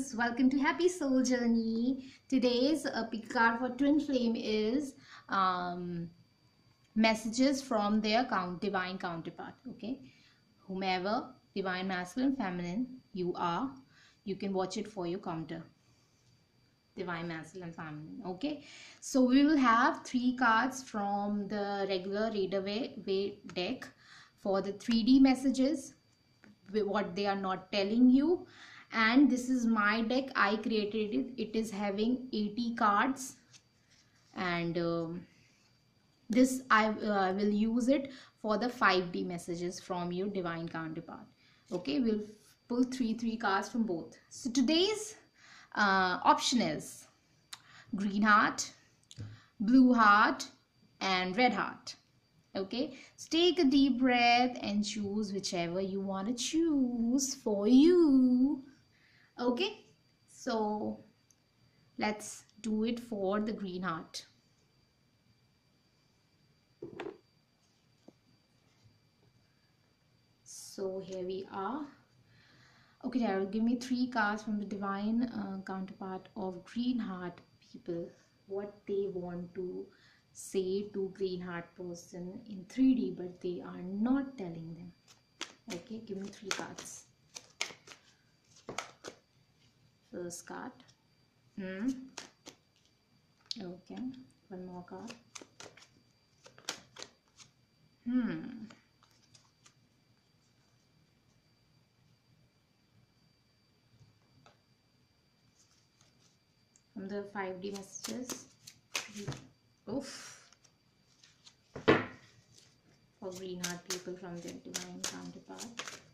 guys welcome to happy soul journey. Today's uh, pick card for twin flame is um, messages from their count divine counterpart okay? Whomever divine masculine feminine you are you can watch it for your counter. Divine masculine feminine okay? So we will have three cards from the regular Rider Waite deck. For the 3d messages what they are not telling you and this is my deck. I created it. It is having 80 cards. And um, this I uh, will use it for the 5d messages from your divine counterpart. Okay we'll pull three three cards from both. So today's uh, option is green heart blue heart and red heart. Okay so take a deep breath and choose whichever you want to choose for you okay so let's do it for the green heart. So here we are. Okay Daryl, give me three cards from the divine uh, counterpart of green heart people. What they want to say to green heart person in 3d but they are not telling them. Okay give me three cards first card hmm. Okay one more card. Hmm. From the 5d messages. Oof. For green heart people from their divine counterpart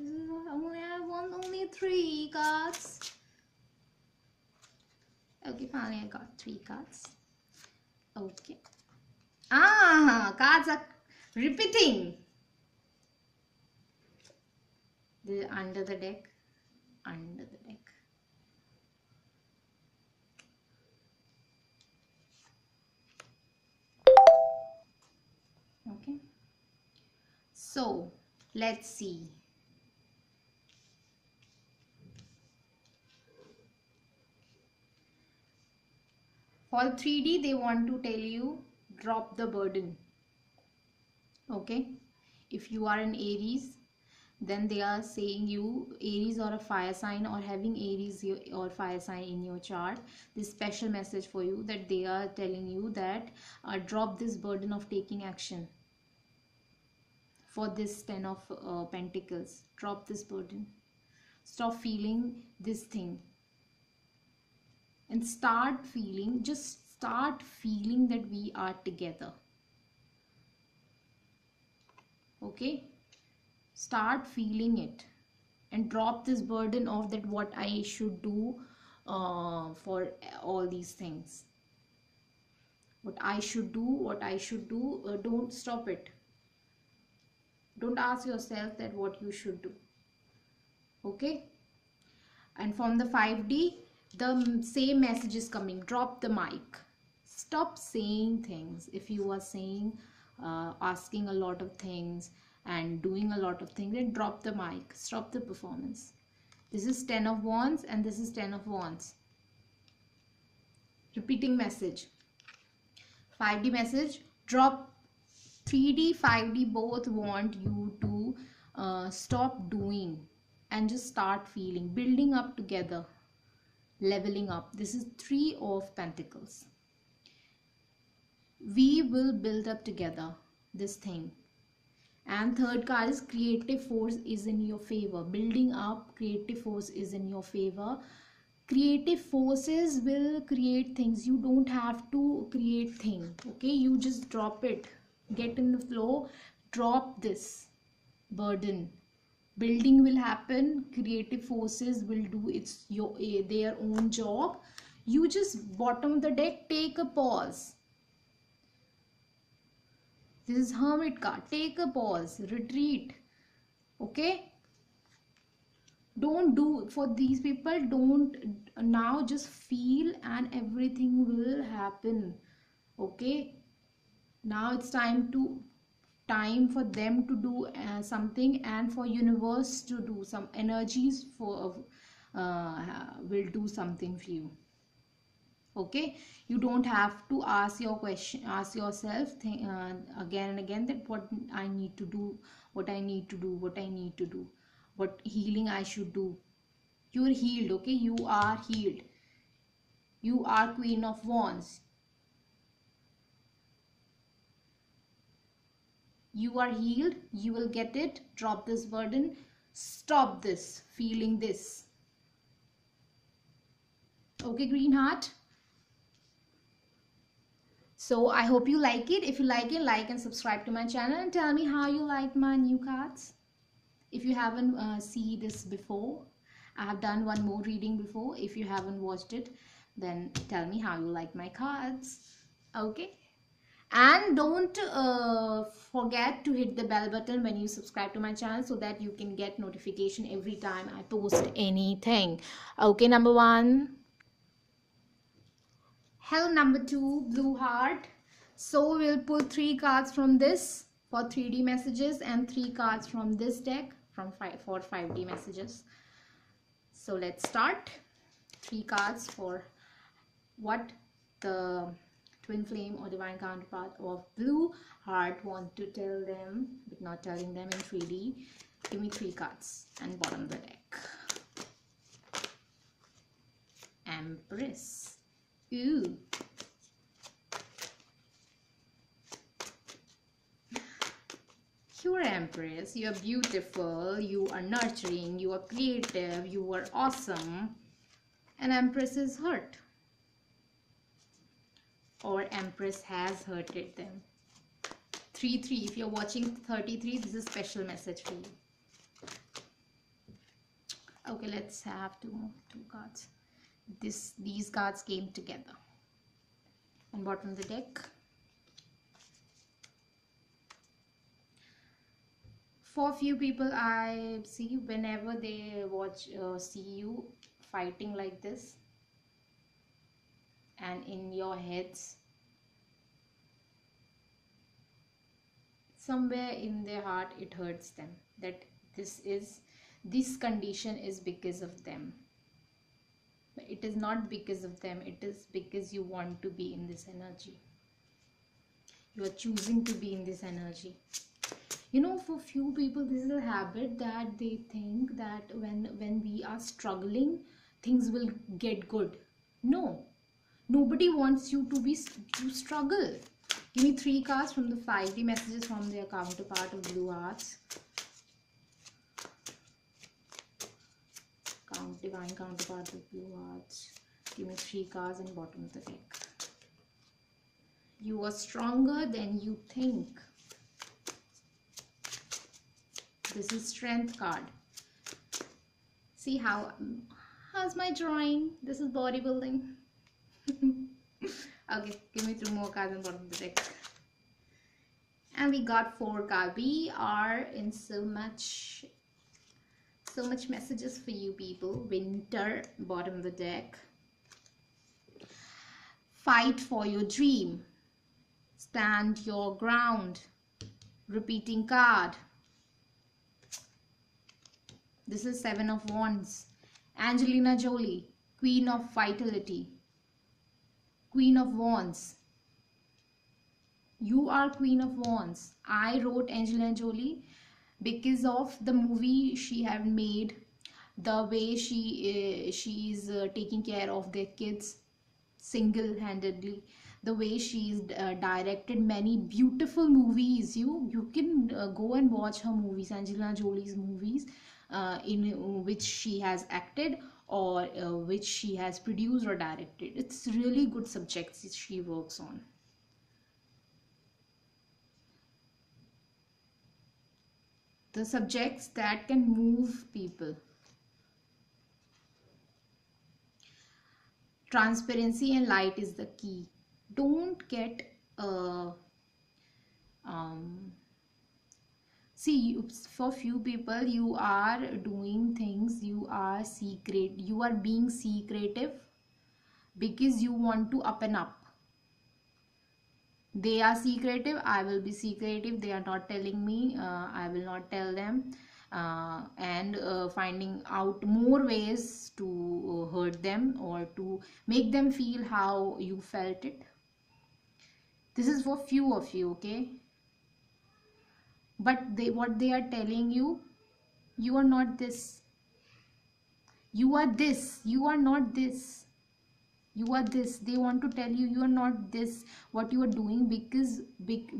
only have one, only three cards. Okay, finally I got three cards. Okay. Ah, cards are repeating. The under the deck, under the deck. Okay. So let's see. For 3d they want to tell you drop the burden. Okay? If you are an aries then they are saying you aries or a fire sign or having aries or fire sign in your chart this special message for you that they are telling you that uh, drop this burden of taking action. For this ten of uh, pentacles drop this burden. Stop feeling this thing and start feeling just start feeling that we are together. Okay? Start feeling it and drop this burden of that what i should do uh, for all these things. What i should do what i should do uh, don't stop it. Don't ask yourself that what you should do. Okay? And from the 5d the same message is coming. Drop the mic. Stop saying things. If you are saying uh, asking a lot of things and doing a lot of things then drop the mic. Stop the performance. This is 10 of wands and this is 10 of wands. Repeating message. 5d message. Drop 3d 5d both want you to uh, stop doing and just start feeling. Building up together leveling up. This is three of pentacles. We will build up together this thing. And third card is creative force is in your favor. Building up creative force is in your favor. Creative forces will create things. You don't have to create thing okay? You just drop it. Get in the flow. Drop this burden building will happen creative forces will do its your eh, their own job. You just bottom the deck take a pause. This is hermit card. Take a pause. Retreat. Okay? Don't do for these people don't now just feel and everything will happen. Okay? Now it's time to time for them to do uh, something and for universe to do some energies for uh, will do something for you. Okay? You don't have to ask your question ask yourself think, uh, again and again that what i need to do what i need to do what i need to do what healing i should do. You're healed okay? You are healed. You are queen of wands you are healed. You will get it. Drop this burden. Stop this feeling this. Okay green heart? So i hope you like it. If you like it like and subscribe to my channel and tell me how you like my new cards. If you haven't uh, see this before i have done one more reading before. If you haven't watched it then tell me how you like my cards. Okay and don't uh, forget to hit the bell button when you subscribe to my channel so that you can get notification every time i post anything. Okay number one. Hell number two blue heart. So we'll pull three cards from this for 3d messages and three cards from this deck from five for 5d messages. So let's start. Three cards for what the twin flame or divine counterpart of blue heart want to tell them but not telling them in 3d give me three cards and bottom of the deck empress Ooh. You're Empress, you are beautiful, you are nurturing, you are creative, you are awesome. And Empress is hurt. Or Empress has hurted them. 3-3, if you're watching 33, this is a special message for you. Okay, let's have two, two cards this these cards came together on bottom of the deck for few people i see whenever they watch uh, see you fighting like this and in your heads. Somewhere in their heart it hurts them that this is this condition is because of them. It is not because of them it is because you want to be in this energy. You are choosing to be in this energy. You know for few people this is a habit that they think that when when we are struggling things will get good. No nobody wants you to be to struggle. Give me three cards from the 5d messages from their counterpart of blue Arts. count divine counterpart with blue hearts give me three cards and bottom of the deck. You are stronger than you think. This is strength card. See how how's my drawing? This is bodybuilding okay give me three more cards and bottom of the deck. And we got four cards. We are in so much so much messages for you people. Winter bottom of the deck. Fight for your dream. Stand your ground. Repeating card. This is seven of wands. Angelina jolie queen of vitality queen of wands. You are queen of wands. I wrote angelina jolie because of the movie she had made the way she uh, she is uh, taking care of their kids single-handedly the way she's uh, directed many beautiful movies. You you can uh, go and watch her movies angelina jolie's movies uh, in which she has acted or uh, which she has produced or directed. It's really good subjects she works on. The subjects that can move people. Transparency and light is the key. Don't get uh, um, see for few people you are doing things you are secret you are being secretive because you want to up and up. They are secretive i will be secretive they are not telling me uh, i will not tell them uh, and uh, finding out more ways to uh, hurt them or to make them feel how you felt it. This is for few of you okay but they what they are telling you you are not this. You are this. You are not this. You are this. They want to tell you you are not this. What you are doing because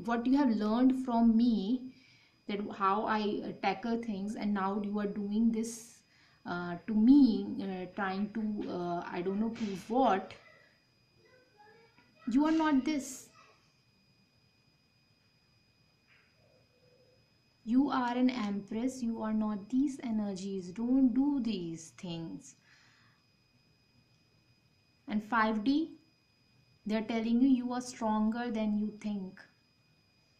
what you have learned from me that how i uh, tackle things and now you are doing this uh, to me uh, trying to uh, i don't know prove what. You are not this you are an empress you are not these energies don't do these things. And 5d they're telling you you are stronger than you think.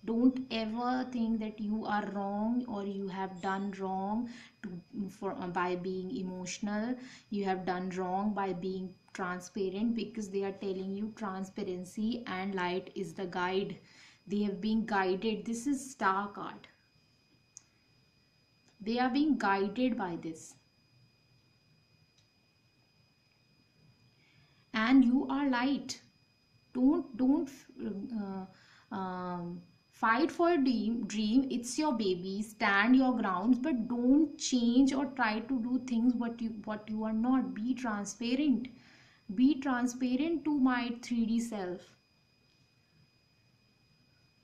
Don't ever think that you are wrong or you have done wrong to, for uh, by being emotional. You have done wrong by being transparent because they are telling you transparency and light is the guide. They have been guided. This is star card they are being guided by this. And you are light don't don't uh, um, fight for a dream dream. It's your baby. Stand your grounds but don't change or try to do things what you what you are not. Be transparent. Be transparent to my 3d self.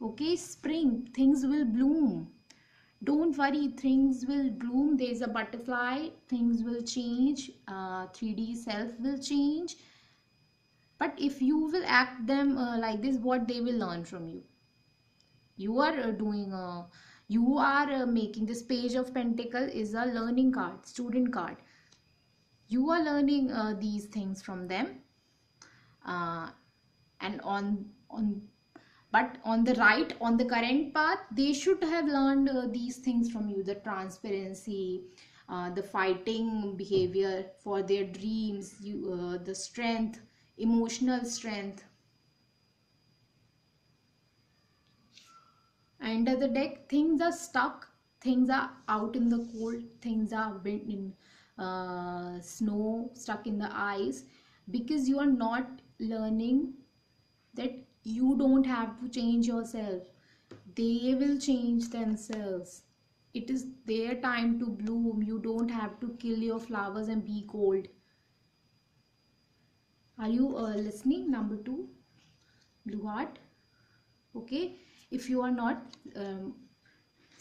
Okay? Spring. Things will bloom don't worry things will bloom. There's a butterfly. Things will change. Uh, 3d self will change. But if you will act them uh, like this what they will learn from you. You are uh, doing a you are uh, making this page of pentacle is a learning card student card. You are learning uh, these things from them. Uh, and on on but on the right on the current path they should have learned uh, these things from you the transparency uh, the fighting behavior for their dreams you uh, the strength emotional strength. Under the deck things are stuck things are out in the cold things are in uh, snow stuck in the ice. Because you are not learning that you don't have to change yourself. They will change themselves. It is their time to bloom. You don't have to kill your flowers and be cold. Are you uh, listening? Number two. Blue heart. Okay. If you are not um,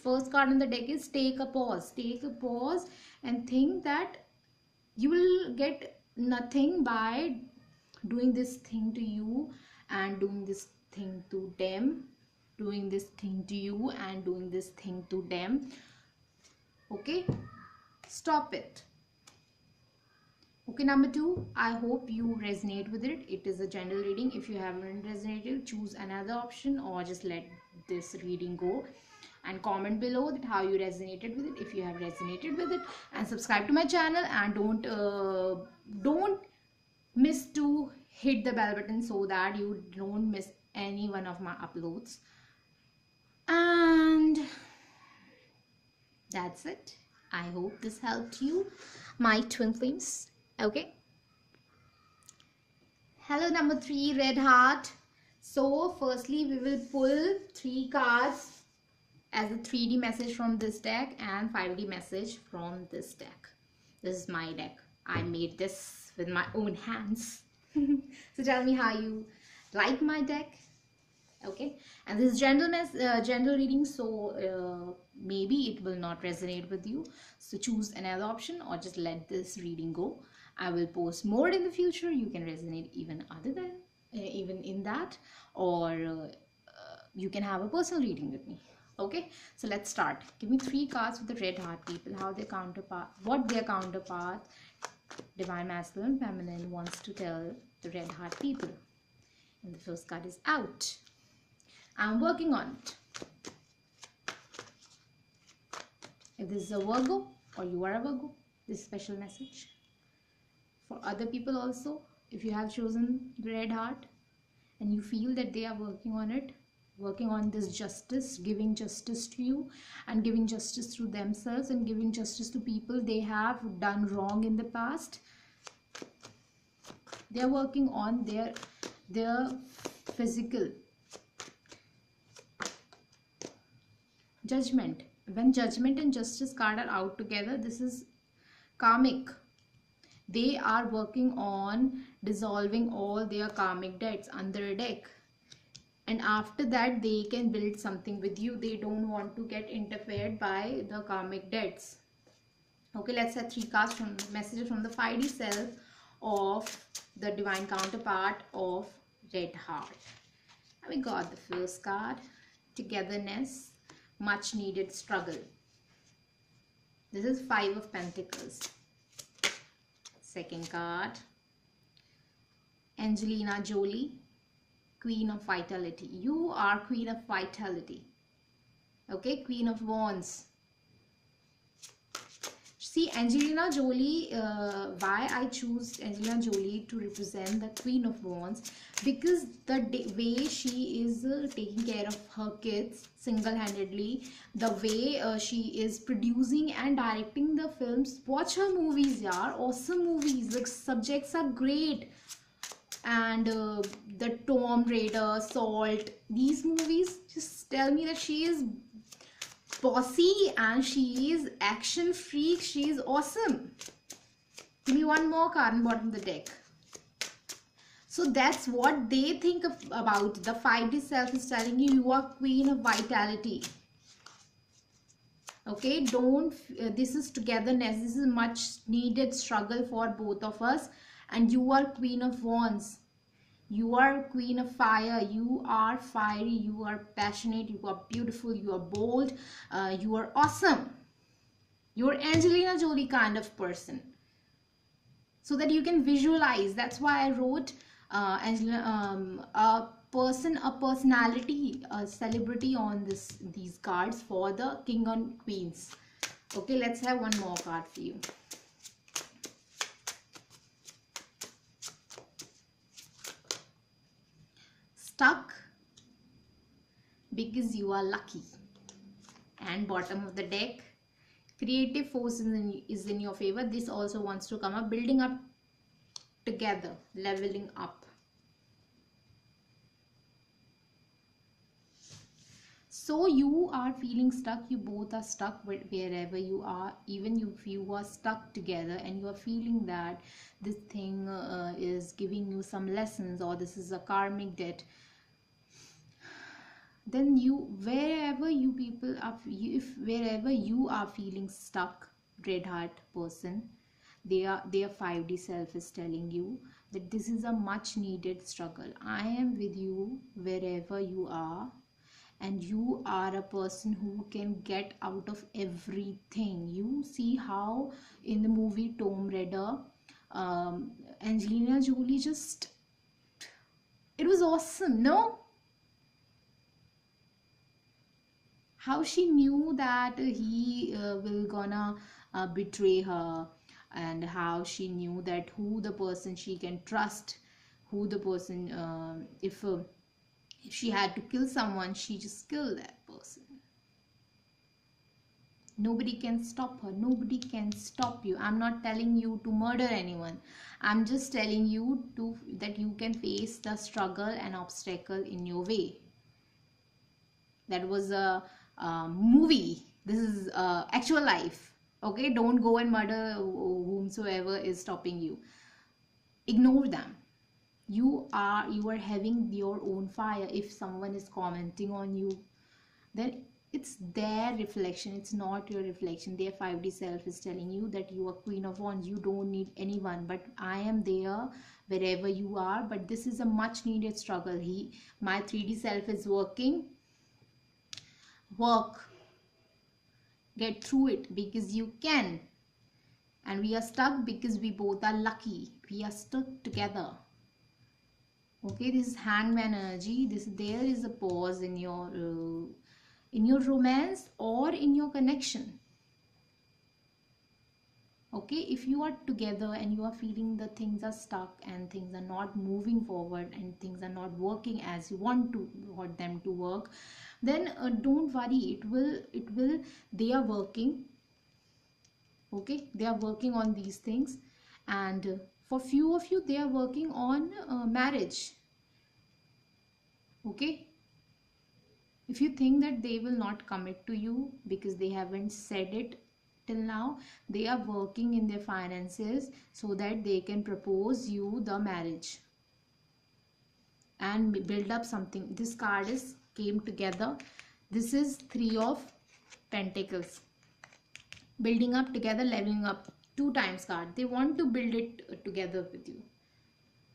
first card in the deck is take a pause. Take a pause and think that you will get nothing by doing this thing to you and doing this thing to them doing this thing to you and doing this thing to them. Okay? Stop it. Okay number two i hope you resonate with it. It is a general reading. If you haven't resonated choose another option or just let this reading go. And comment below that how you resonated with it if you have resonated with it. And subscribe to my channel and don't uh, don't miss to hit the bell button so that you don't miss any one of my uploads. And that's it. I hope this helped you my twin flames okay. Hello number three red heart. So firstly we will pull three cards as a 3d message from this deck and 5d message from this deck. This is my deck. I made this with my own hands so tell me how you like my deck. Okay. And this general uh, general reading so uh, maybe it will not resonate with you. So choose another option or just let this reading go. I will post more in the future. You can resonate even other than uh, even in that. Or uh, uh, you can have a personal reading with me. Okay. So let's start. Give me three cards with the red heart people how their counterpart what their counterpart divine masculine feminine wants to tell the red heart people. And the first card is out. I'm working on it. If this is a virgo or you are a virgo this special message. For other people also if you have chosen the red heart and you feel that they are working on it working on this justice giving justice to you and giving justice to themselves and giving justice to people they have done wrong in the past. They are working on their their physical judgment. When judgment and justice card are out together this is karmic. They are working on dissolving all their karmic debts under a deck and after that they can build something with you. They don't want to get interfered by the karmic debts. Okay let's have three cards from messages from the 5d self of the divine counterpart of red heart. And we got the first card togetherness much needed struggle. This is five of pentacles. Second card angelina jolie queen of vitality. You are queen of vitality. Okay queen of wands. See angelina jolie uh, why i choose angelina jolie to represent the queen of wands? Because the way she is uh, taking care of her kids single-handedly the way uh, she is producing and directing the films. Watch her movies yaar. Awesome movies. The subjects are great and uh, the Tomb Raider, Salt, these movies just tell me that she is bossy and she is action freak. She is awesome. Give me one more card in bottom of the deck. So that's what they think of, about. The 5D self is telling you you are queen of vitality. Okay, don't, uh, this is togetherness. This is much needed struggle for both of us and you are queen of wands. You are queen of fire. You are fiery. You are passionate. You are beautiful. You are bold. Uh, you are awesome. You're angelina jolie kind of person. So that you can visualize. That's why i wrote uh, Angela, um, a person a personality a celebrity on this these cards for the king and queens. Okay let's have one more card for you stuck because you are lucky. And bottom of the deck creative force is in, is in your favor. This also wants to come up. Building up together leveling up. So you are feeling stuck. You both are stuck wherever you are. Even if you are stuck together and you are feeling that this thing uh, is giving you some lessons or this is a karmic debt then you wherever you people are if wherever you are feeling stuck red heart person they are their 5d self is telling you that this is a much needed struggle. I am with you wherever you are and you are a person who can get out of everything. You see how in the movie Tomb Raider um, Angelina Jolie just it was awesome no how she knew that he uh, will gonna uh, betray her and how she knew that who the person she can trust who the person uh, if uh, if she had to kill someone she just killed that person. Nobody can stop her. Nobody can stop you. I'm not telling you to murder anyone. I'm just telling you to that you can face the struggle and obstacle in your way. That was a um, movie. This is uh, actual life. Okay? Don't go and murder whomsoever is stopping you. Ignore them. You are you are having your own fire if someone is commenting on you. Then it's their reflection. It's not your reflection. Their 5d self is telling you that you are queen of wands. You don't need anyone. But i am there wherever you are. But this is a much needed struggle. He my 3d self is working work. Get through it because you can. And we are stuck because we both are lucky. We are stuck together. Okay this is hangman energy. This there is a pause in your uh, in your romance or in your connection okay if you are together and you are feeling the things are stuck and things are not moving forward and things are not working as you want to want them to work then uh, don't worry. It will it will they are working. Okay they are working on these things. And uh, for few of you they are working on uh, marriage. Okay? If you think that they will not commit to you because they haven't said it till now they are working in their finances so that they can propose you the marriage and build up something. This card is came together. This is three of pentacles. Building up together leveling up. Two times card. They want to build it together with you.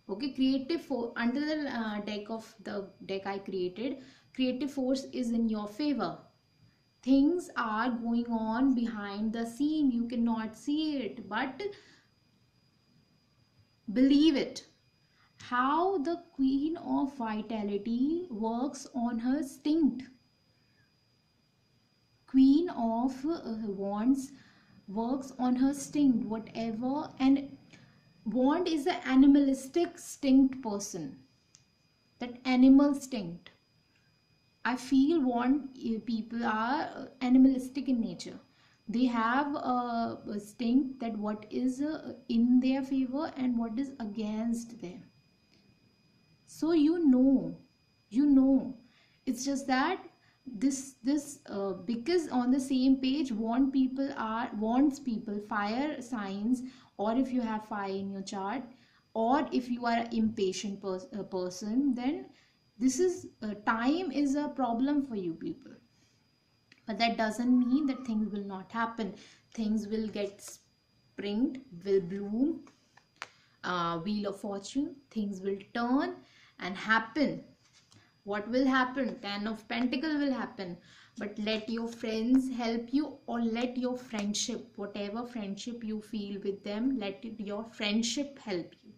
Okay creative for under the uh, deck of the deck i created creative force is in your favor things are going on behind the scene. You cannot see it but believe it. How the queen of vitality works on her instinct queen of wands works on her instinct whatever and wand is an animalistic instinct person. That animal instinct I feel want eh, people are uh, animalistic in nature. They have a, instinct that what is in their favor and what is against them. So you know, you know. It's just that this this uh, because on the same page want people are wants people fire signs or if you have fire in your chart or if you are an impatient pers- person then this is uh, time is a problem for you people. But that doesn't mean that things will not happen. Things will get springed will bloom uh, wheel of fortune things will turn and happen. What will happen? Ten of pentacle will happen. But let your friends help you or let your friendship whatever friendship you feel with them let your friendship help you.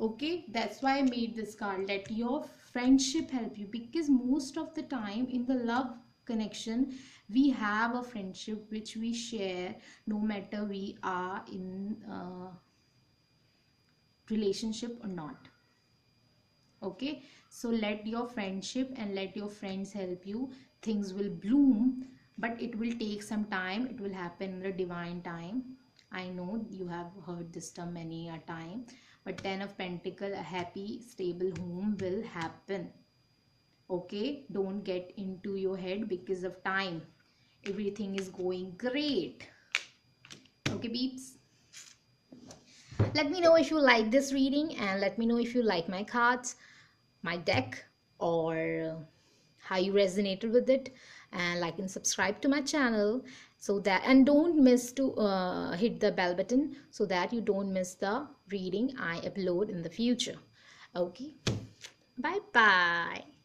Okay? That's why i made this card. Let your friendship help you. Because most of the time in the love connection we have a friendship which we share no matter we are in relationship or not. Okay? So let your friendship and let your friends help you. Things will bloom but it will take some time. It will happen in the divine time. I know you have heard this term many a time but ten of pentacle a happy stable home will happen. Okay? Don't get into your head because of time. Everything is going great. Okay beeps let me know if you like this reading and let me know if you like my cards my deck or how you resonated with it. And like and subscribe to my channel so that and don't miss to uh, hit the bell button so that you don't miss the reading i upload in the future. Okay. Bye bye